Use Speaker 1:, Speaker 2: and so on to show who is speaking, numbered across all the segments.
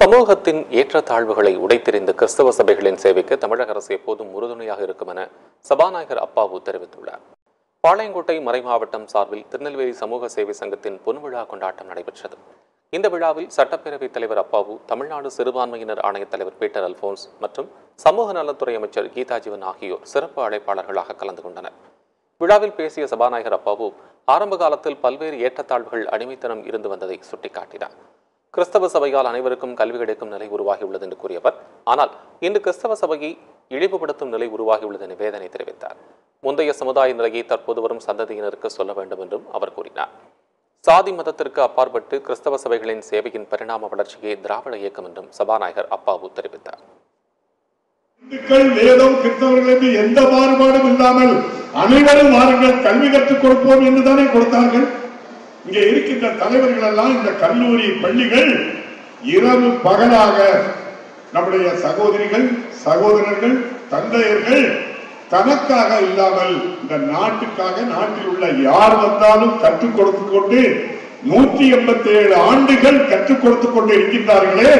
Speaker 1: சமூகத்தின் ஏற்றத்தாழ்வுகளை உடைத்தெறிந்த கிறிஸ்தவ சபைகளின் சேவைக்கு தமிழக அரசு எப்போதும் உறுதுணையாக இருக்கும் என சபாநாயகர் அப்பாவு தெரிவித்துள்ளார். பாளையங்கோட்டை மறை மாவட்டம் சார்பில் திருநெல்வேலி சமூக சேவை சங்கத்தின் பொன்விழா கொண்டாட்டம் நடைபெற்றது. இந்த விழாவில் சட்டப்பேரவைத் தலைவர் அப்பாவு தமிழ்நாடு சிறுபான்மையினர் ஆணையத் தலைவர் பீட்டர் அல்போன்ஸ் மற்றும் சமூக நலத்துறை அமைச்சர் கீதாஜீவன் ஆகியோர் சிறப்பு அழைப்பாளர்களாக கலந்து கொண்டனர். விழாவில் பேசிய சபாநாயகர் அப்பாவு ஆரம்ப காலத்தில் பல்வேறு ஏற்றத்தாழ்வுகள் அடிமைத்தனம் இருந்து வந்ததை சுட்டிக்காட்டினார். கிறிஸ்தவ சபையால் அனைவருக்கும் கல்வி கிடைக்கும் நிலை உருவாகியுள்ளது என்று கூறியவர். ஆனால் இன்று கிறிஸ்தவ சபையை இழிவுபடுத்தும் நிலை உருவாகியுள்ளது என வேதனை தெரிவித்தார். முந்தைய சமுதாய நிலையை தற்போது வரும் சந்ததியினருக்கு சொல்ல வேண்டும் என்றும் அவர் கூறினார். சாதி மதத்திற்கு அப்பாற்பட்டு கிறிஸ்தவ சபைகளின் சேவையின் பரிணாம வளர்ச்சியே திராவிட இயக்கம் என்றும் சபாநாயகர் அப்பாவு தெரிவித்தார்.
Speaker 2: இந்துக்கள் வேதம் கிறிஸ்தவர்கள் என்று எந்த மாறுபாடும் இல்லாமல் அனைவரும் வாருங்கள் கல்வி கற்றுக் கொடுப்போம் என்றுதானே கொடுத்தார்கள்? இங்கே இருக்கின்ற தலைவர்கள் எல்லாம் இந்த கல்லூரி பள்ளிகள் இரவு பகலாக நம்முடைய சகோதரிகள் சகோதரர்கள் தந்தையர்கள் தனக்காக இல்லாமல் இந்த நாட்டுக்காக நாட்டில் உள்ள யார் வந்தாலும் கற்றுக் கொடுத்து கொண்டு நூற்றி எண்பத்தி ஏழு ஆண்டுகள் கற்றுக் கொடுத்து கொண்டு இருக்கின்றார்களே.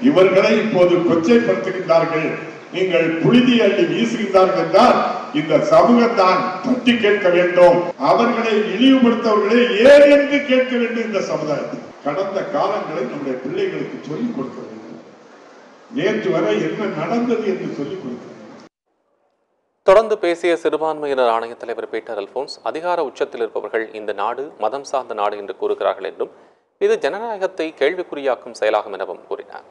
Speaker 2: இவர்களை இப்போது கொச்சைப்படுத்துகின்றார்கள். நீங்கள் புழுதி அள்ளி வீசுகின்றார்கள் என்றால் இந்த சமூகத்தான் தட்டி கேட்க வேண்டும். அவர்களை இழிவுபடுத்தவர்களே ஏன் என்று கேட்க வேண்டும் இந்த சமுதாயத்தில். கடந்த காலங்களை நம்முடைய பிள்ளைகளுக்கு சொல்லிக் கொடுக்க வேண்டும். நேற்று வரை என்ன நடந்தது என்று சொல்லிக் கொடுக்க
Speaker 1: தொடர்ந்து பேசிய சிறுபான்மையினர் ஆணைய தலைவர் பீட்டர் அல்போன்ஸ் அதிகார உச்சத்தில் இருப்பவர்கள் இந்த நாடு மதம் சார்ந்த நாடு என்று கூறுகிறார்கள் என்றும் இது ஜனநாயகத்தை கேள்விக்குறியாக்கும் செயலாகும் எனவும் கூறினார்.